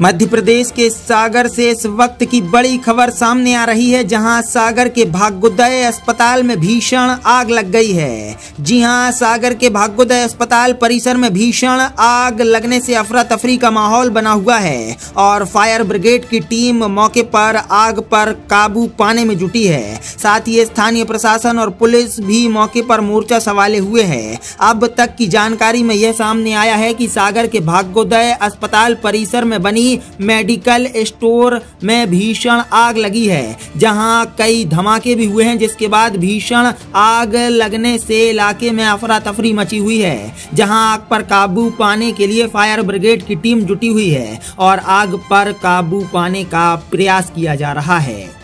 मध्य प्रदेश के सागर से इस वक्त की बड़ी खबर सामने आ रही है, जहाँ सागर के भाग्योदय अस्पताल में भीषण आग लग गई है। जी हाँ, सागर के भाग्योदय अस्पताल परिसर में भीषण आग लगने से अफरा तफरी का माहौल बना हुआ है और फायर ब्रिगेड की टीम मौके पर आग पर काबू पाने में जुटी है। साथ ही स्थानीय प्रशासन और पुलिस भी मौके पर मोर्चा संभाले हुए है। अब तक की जानकारी में यह सामने आया है कि सागर के भाग्योदय अस्पताल परिसर में बनी मेडिकल स्टोर में भीषण आग लगी है, जहाँ कई धमाके भी हुए हैं, जिसके बाद भीषण आग लगने से इलाके में अफरा तफरी मची हुई है, जहाँ आग पर काबू पाने के लिए फायर ब्रिगेड की टीम जुटी हुई है और आग पर काबू पाने का प्रयास किया जा रहा है।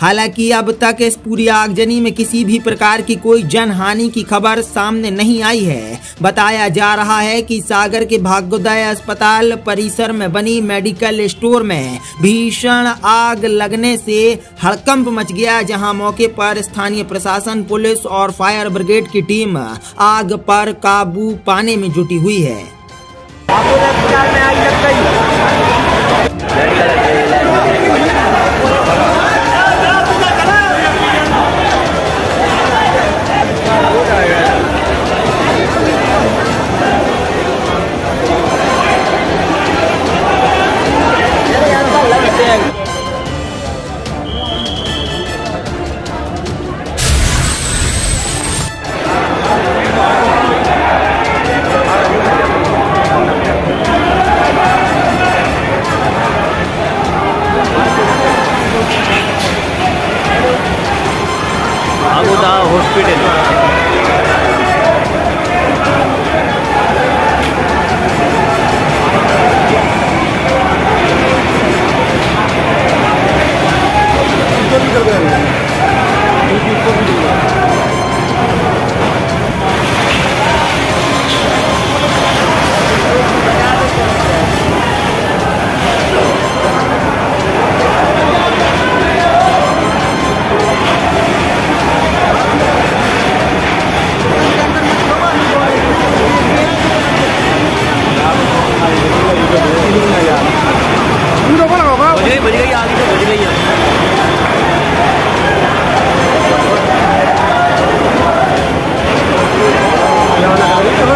हालाँकि अब तक इस पूरी आगजनी में किसी भी प्रकार की कोई जनहानि की खबर सामने नहीं आई है। बताया जा रहा है कि सागर के भाग्योदय अस्पताल परिसर में बनी मेडिकल स्टोर में भीषण आग लगने से हड़कंप मच गया, जहाँ मौके पर स्थानीय प्रशासन, पुलिस और फायर ब्रिगेड की टीम आग पर काबू पाने में जुटी हुई है।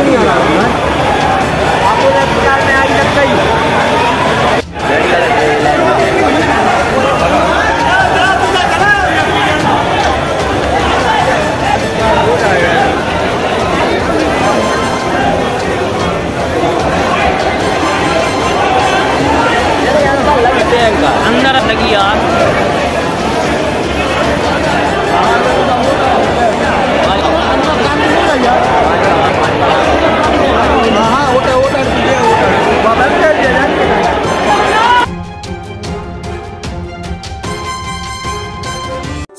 नहीं आ रहा। है आपको में आज तक सही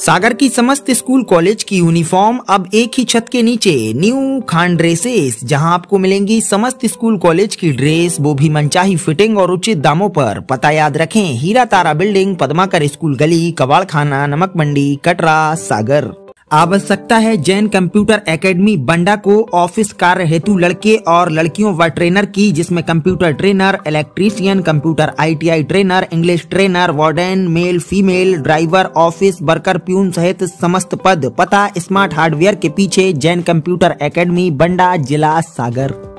सागर की समस्त स्कूल कॉलेज की यूनिफॉर्म अब एक ही छत के नीचे, न्यू खान ड्रेसेस, जहाँ आपको मिलेंगी समस्त स्कूल कॉलेज की ड्रेस, वो भी मनचाही फिटिंग और उचित दामों पर। पता याद रखें, हीरा तारा बिल्डिंग, पदमाकर स्कूल गली कबाड़ खाना नमक मंडी, कटरा, सागर। आवश्यकता है जैन कंप्यूटर एकेडमी बंडा को ऑफ़िस कार्य हेतु लड़के और लड़कियों व ट्रेनर की, जिसमें computer trainer, electrician, computer ITI trainer, English trainer, warden, male, female, driver, office, worker, peon सहित समस्त पद, पता, स्मार्ट हार्डवेयर के पीछे जैन कंप्यूटर एकेडमी, बंडा, जिला सागर।